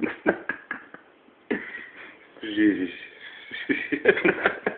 j'ai...